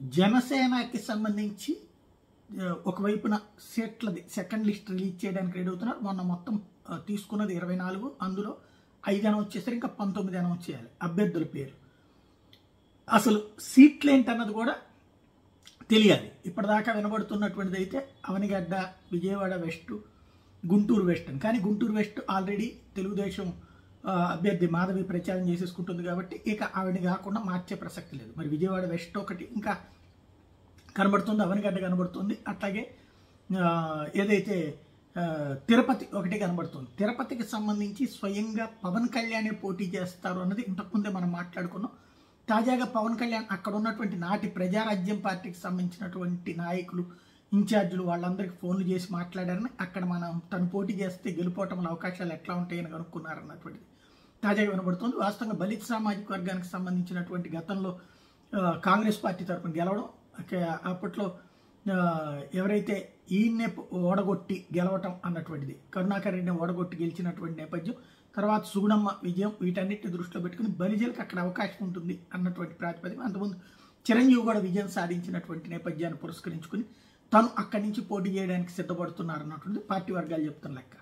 జనసేనకి సంబంధించి ఒకవైపున సీట్లది సెకండ్ లిస్ట్ రిలీజ్ చేయడానికి రెడీ అవుతున్నారు. మొన్న మొత్తం తీసుకున్నది ఇరవై నాలుగు అందులో ఐదు అనౌన్స్ చేశారు ఇంకా పంతొమ్మిది అనౌన్స్ చేయాలి. అభ్యర్థుల పేరు. అసలు సీట్లు ఏంటన్నది కూడా తెలియాలి. ఇప్పటిదాకా వినబడుతున్నటువంటిది అయితే అవనిగడ్డ విజయవాడ వెస్ట్ గుంటూరు వెస్ట్ అని. కానీ గుంటూరు వెస్ట్ ఆల్రెడీ తెలుగుదేశం అభ్యర్థి మాధవి ప్రచారం చేసేసుకుంటుంది కాబట్టి ఇక ఆవిడని కాకుండా మార్చే ప్రసక్తి లేదు. మరి విజయవాడ వెస్ట్ ఒకటి ఇంకా కనబడుతుంది అవనిగడ్డ కనబడుతుంది. అట్లాగే ఏదైతే తిరుపతి ఒకటి కనబడుతుంది. తిరుపతికి సంబంధించి స్వయంగా పవన్ కళ్యాణే పోటీ చేస్తారు అన్నది ఇంతకుముందే మనం మాట్లాడుకున్నాం. తాజాగా పవన్ కళ్యాణ్ అక్కడ ఉన్నటువంటి నాటి ప్రజారాజ్యం పార్టీకి సంబంధించినటువంటి నాయకులు ఇన్ఛార్జీలు వాళ్ళందరికీ ఫోన్లు చేసి మాట్లాడారని అక్కడ మనం పోటీ చేస్తే గెలుపోవటం అవకాశాలు ఎట్లా ఉంటాయని కనుక్కున్నారన్నటువంటిది తాజాగా వినబడుతుంది వాస్తవంగా బలిత్ సామాజిక వర్గానికి సంబంధించినటువంటి గతంలో కాంగ్రెస్ పార్టీ తరఫున గెలవడం అప్పట్లో ఎవరైతే ఈయన్నే ఓడగొట్టి గెలవటం అన్నటువంటిది కరుణాకర్ రెడ్డిని ఓడగొట్టి గెలిచినటువంటి నేపథ్యం తర్వాత సుగుణమ్మ విజయం వీటన్నిటిని దృష్టిలో పెట్టుకుని బలిజలకు అక్కడ అవకాశం ఉంటుంది అన్నటువంటి ప్రాతిపదిక అంతకుముందు చిరంజీవి కూడా విజయం సాధించినటువంటి నేపథ్యాన్ని పురస్కరించుకుని తను అక్కడి నుంచి పోటీ చేయడానికి సిద్ధపడుతున్నారు అన్నటువంటి పార్టీ వర్గాలు చెప్తున్న లెక్క.